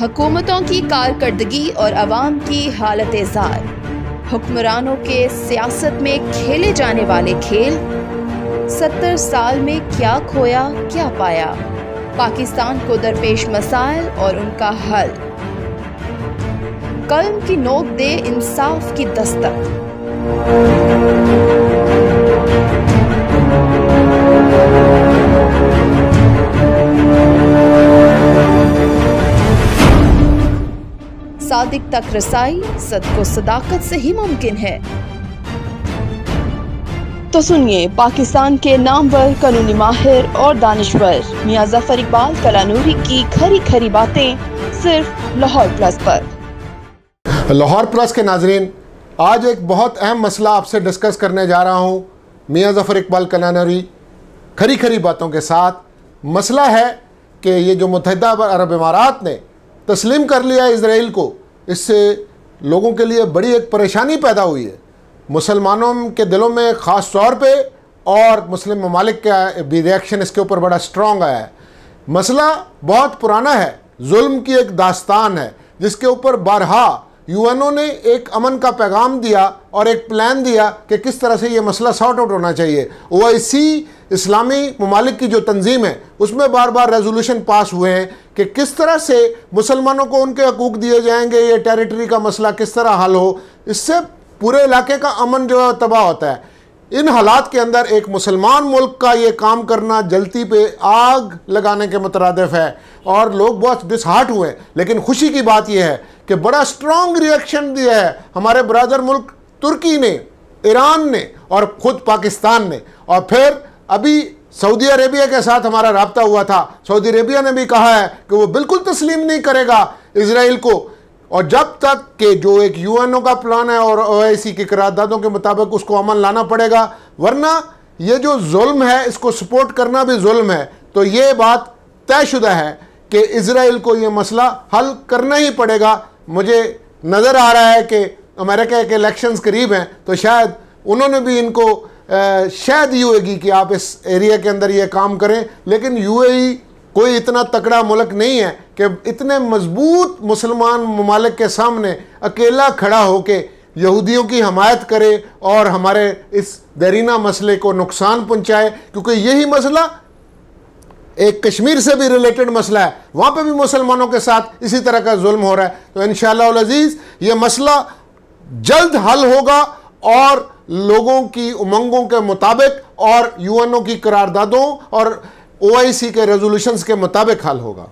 हुकूमतों की कारकर्दगी और आवाम की हालत जार हुक्मरानों के सियासत में खेले जाने वाले खेल। सत्तर साल में क्या खोया, क्या पाया? पाकिस्तान को दरपेश मसाइल और उनका हल। कलम की नोक दे इंसाफ की दस्तक। सादिक तक रसाई सद को सदाकत से ही मुमकिन है। तो सुनिए पाकिस्तान के नामवर कानूनी माहिर और दानश्वर मियाँ ज़फ़र इकबाल कलानूरी की खरी खरी बातें सिर्फ़ लाहौर प्लस पर। लाहौर प्लस के नाजरीन आज एक बहुत अहम मसला आपसे डिस्कस करने जा रहा हूँ मियाँ ज़फ़र इकबाल कलानूरी खरी खरी बातों के साथ। मसला है कि ये जो मुतहदा अरब इमारात ने तस्लीम कर लिया इसराइल को इससे लोगों के लिए बड़ी एक परेशानी पैदा हुई है। मुसलमानों के दिलों में ख़ास तौर पे और मुस्लिम ममालिक का भी रिएक्शन इसके ऊपर बड़ा स्ट्रॉन्ग आया है। मसला बहुत पुराना है, जुल्म की एक दास्तान है, जिसके ऊपर बारहा यूएनओ ने एक अमन का पैगाम दिया और एक प्लान दिया कि किस तरह से ये मसला सॉर्ट आउट होना चाहिए। ओ इस्लामी ममालिक की जो तंजीम है, उसमें बार बार रेजोल्यूशन पास हुए हैं कि किस तरह से मुसलमानों को उनके हकूक दिए जाएँगे, ये टेरिटरी का मसला किस तरह हल हो, इससे पूरे इलाके का अमन जो है, तबाह होता है। इन हालात के अंदर एक मुसलमान मुल्क का ये काम करना जलती पे आग लगाने के मुतरदफ है और लोग बहुत डिसहार्ट हुए लेकिन खुशी की बात यह है कि बड़ा स्ट्रॉन्ग रिएक्शन दिया है हमारे ब्रदर मुल्क तुर्की ने, ईरान ने और ख़ुद पाकिस्तान ने। और फिर अभी सऊदी अरेबिया के साथ हमारा रबता हुआ था। सऊदी अरेबिया ने भी कहा है कि वो बिल्कुल तस्लीम नहीं करेगा इसराइल को। और जब तक के जो एक यूएनओ का प्लान है और ओ की करारदादों के मुताबिक उसको अमल लाना पड़ेगा, वरना ये जो जुल्म है, इसको सपोर्ट करना भी जुल्म है। तो ये बात तयशुदा है कि इसराइल को ये मसला हल करना ही पड़ेगा। मुझे नज़र आ रहा है कि अमेरिका के इलेक्शंस करीब हैं तो शायद उन्होंने भी इनको शायद ये होगी कि आप इस एरिया के अंदर ये काम करें, लेकिन यूएई कोई इतना तकड़ा मुल्क नहीं है कि इतने मज़बूत मुसलमान ममालिक के सामने अकेला खड़ा होके यहूदियों की हमायत करे और हमारे इस दरीना मसले को नुकसान पहुँचाए, क्योंकि यही मसला एक कश्मीर से भी रिलेटेड मसला है। वहाँ पे भी मुसलमानों के साथ इसी तरह का जुल्म हो रहा है। तो इन अज़ीज़, ये मसला जल्द हल होगा और लोगों की उमंगों के मुताबिक और यूएनओ की करारदादों और ओआईसी के रेजोल्यूशन के मुताबिक हल होगा।